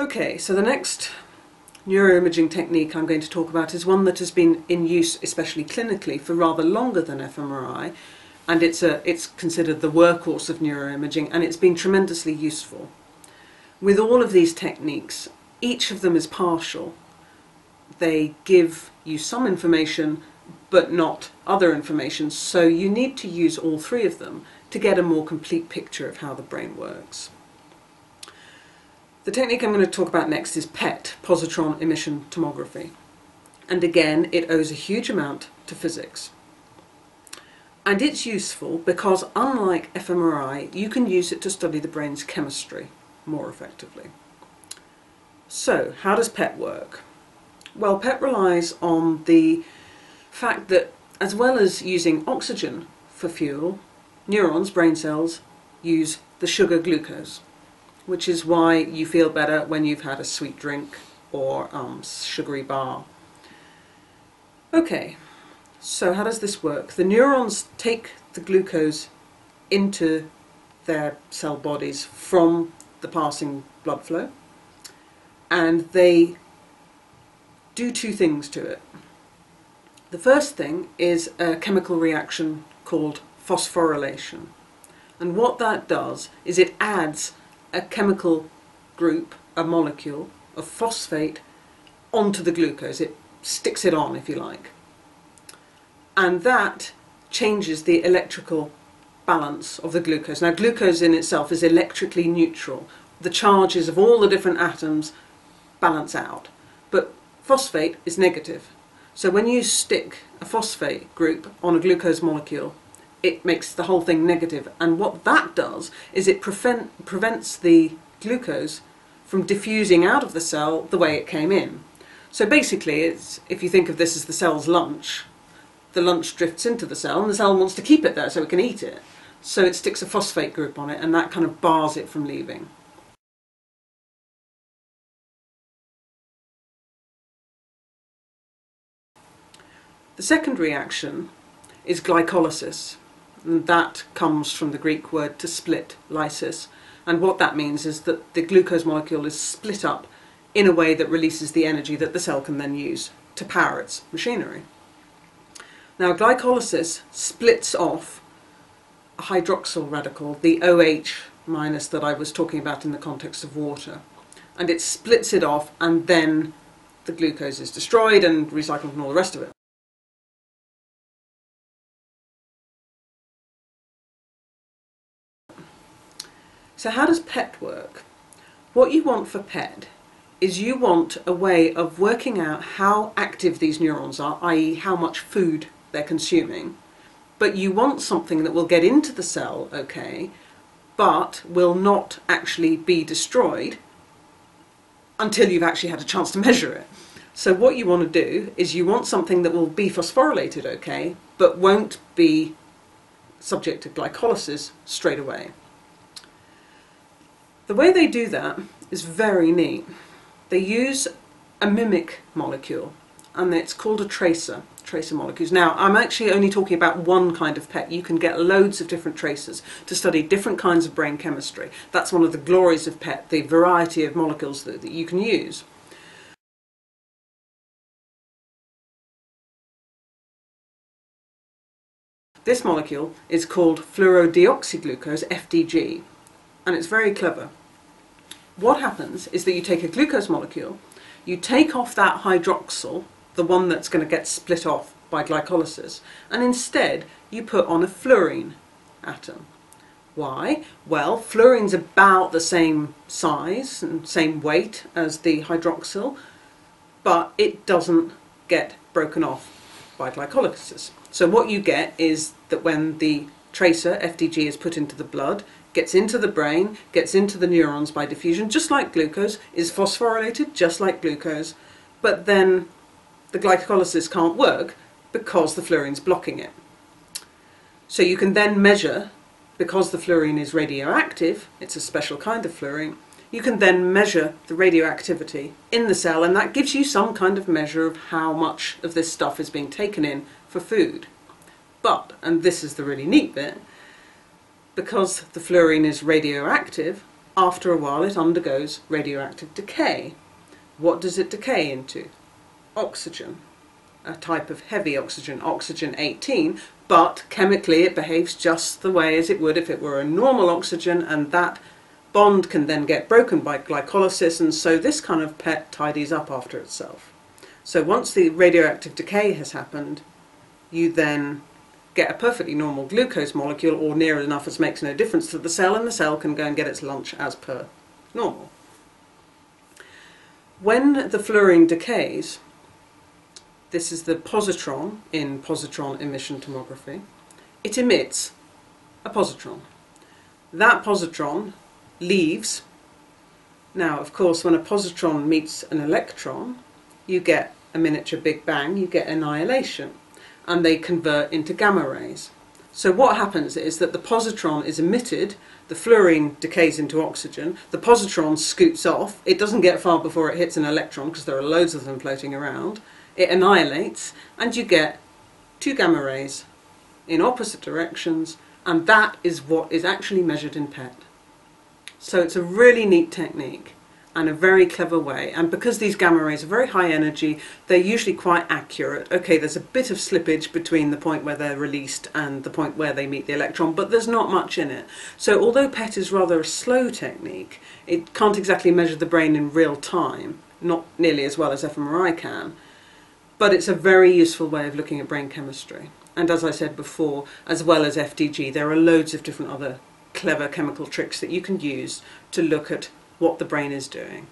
Okay, so the next neuroimaging technique I'm going to talk about is one that has been in use, especially clinically, for rather longer than fMRI, and it's, a, it's considered the workhorse of neuroimaging, and it's been tremendously useful. With all of these techniques, each of them is partial. They give you some information, but not other information, so you need to use all three of them to get a more complete picture of how the brain works. The technique I'm going to talk about next is PET, positron emission tomography. And again, it owes a huge amount to physics. And it's useful because unlike fMRI, you can use it to study the brain's chemistry more effectively. So, how does PET work? Well, PET relies on the fact that as well as using oxygen for fuel, neurons, brain cells, use the sugar glucose which is why you feel better when you've had a sweet drink or um, sugary bar. Okay, so how does this work? The neurons take the glucose into their cell bodies from the passing blood flow and they do two things to it. The first thing is a chemical reaction called phosphorylation. And what that does is it adds a chemical group, a molecule of phosphate onto the glucose. It sticks it on, if you like. And that changes the electrical balance of the glucose. Now, glucose in itself is electrically neutral. The charges of all the different atoms balance out. But phosphate is negative. So when you stick a phosphate group on a glucose molecule, it makes the whole thing negative. And what that does is it prevent, prevents the glucose from diffusing out of the cell the way it came in. So basically, it's, if you think of this as the cell's lunch, the lunch drifts into the cell and the cell wants to keep it there so it can eat it. So it sticks a phosphate group on it and that kind of bars it from leaving. The second reaction is glycolysis. And that comes from the Greek word to split, lysis. And what that means is that the glucose molecule is split up in a way that releases the energy that the cell can then use to power its machinery. Now, glycolysis splits off a hydroxyl radical, the OH minus that I was talking about in the context of water. And it splits it off, and then the glucose is destroyed and recycled and all the rest of it. So how does PET work? What you want for PET is you want a way of working out how active these neurons are, i.e. how much food they're consuming, but you want something that will get into the cell, okay, but will not actually be destroyed until you've actually had a chance to measure it. So what you want to do is you want something that will be phosphorylated, okay, but won't be subject to glycolysis straight away. The way they do that is very neat. They use a mimic molecule and it's called a tracer, tracer molecules. Now, I'm actually only talking about one kind of PET. You can get loads of different tracers to study different kinds of brain chemistry. That's one of the glories of PET, the variety of molecules that, that you can use. This molecule is called fluorodeoxyglucose, FDG, and it's very clever what happens is that you take a glucose molecule, you take off that hydroxyl, the one that's going to get split off by glycolysis, and instead you put on a fluorine atom. Why? Well, fluorine's about the same size and same weight as the hydroxyl, but it doesn't get broken off by glycolysis. So what you get is that when the tracer, FDG, is put into the blood, gets into the brain, gets into the neurons by diffusion, just like glucose, is phosphorylated just like glucose, but then the glycolysis can't work because the fluorine's blocking it. So you can then measure, because the fluorine is radioactive, it's a special kind of fluorine, you can then measure the radioactivity in the cell and that gives you some kind of measure of how much of this stuff is being taken in for food. But, and this is the really neat bit, because the fluorine is radioactive, after a while it undergoes radioactive decay. What does it decay into? Oxygen, a type of heavy oxygen, oxygen 18, but chemically it behaves just the way as it would if it were a normal oxygen, and that bond can then get broken by glycolysis, and so this kind of PET tidies up after itself. So once the radioactive decay has happened, you then get a perfectly normal glucose molecule or near enough as makes no difference to the cell and the cell can go and get its lunch as per normal. When the fluorine decays, this is the positron in positron emission tomography, it emits a positron. That positron leaves. Now, of course, when a positron meets an electron, you get a miniature Big Bang, you get annihilation and they convert into gamma rays. So what happens is that the positron is emitted, the fluorine decays into oxygen, the positron scoots off, it doesn't get far before it hits an electron because there are loads of them floating around, it annihilates and you get two gamma rays in opposite directions and that is what is actually measured in PET. So it's a really neat technique and a very clever way. And because these gamma rays are very high energy, they're usually quite accurate. Okay, there's a bit of slippage between the point where they're released and the point where they meet the electron, but there's not much in it. So although PET is rather a slow technique, it can't exactly measure the brain in real time, not nearly as well as fMRI can, but it's a very useful way of looking at brain chemistry. And as I said before, as well as FDG, there are loads of different other clever chemical tricks that you can use to look at what the brain is doing.